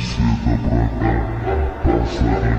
precisa pra cá, passa